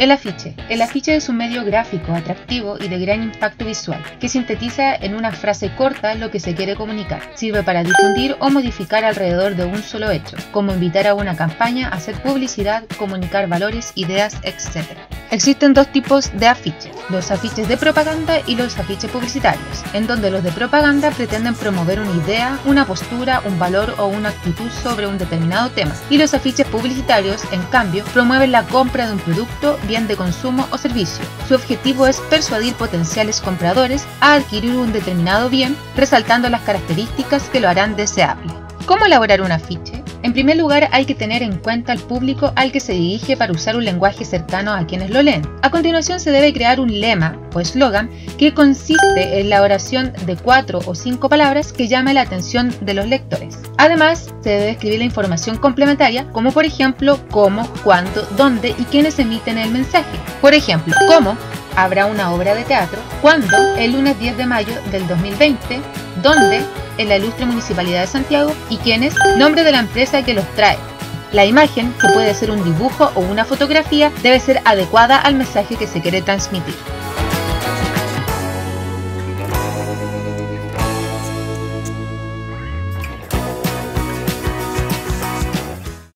El afiche. El afiche es un medio gráfico, atractivo y de gran impacto visual, que sintetiza en una frase corta lo que se quiere comunicar. Sirve para difundir o modificar alrededor de un solo hecho, como invitar a una campaña, hacer publicidad, comunicar valores, ideas, etc. Existen dos tipos de afiches, los afiches de propaganda y los afiches publicitarios, en donde los de propaganda pretenden promover una idea, una postura, un valor o una actitud sobre un determinado tema, y los afiches publicitarios, en cambio, promueven la compra de un producto, bien de consumo o servicio. Su objetivo es persuadir potenciales compradores a adquirir un determinado bien, resaltando las características que lo harán deseable. ¿Cómo elaborar un afiche? En primer lugar, hay que tener en cuenta al público al que se dirige para usar un lenguaje cercano a quienes lo leen. A continuación, se debe crear un lema o eslogan que consiste en la oración de cuatro o cinco palabras que llame la atención de los lectores. Además, se debe escribir la información complementaria, como por ejemplo cómo, cuándo, dónde y quiénes emiten el mensaje. Por ejemplo, cómo habrá una obra de teatro, cuándo, el lunes 10 de mayo del 2020, dónde, en la ilustre Municipalidad de Santiago y quién es nombre de la empresa que los trae. La imagen, que puede ser un dibujo o una fotografía, debe ser adecuada al mensaje que se quiere transmitir.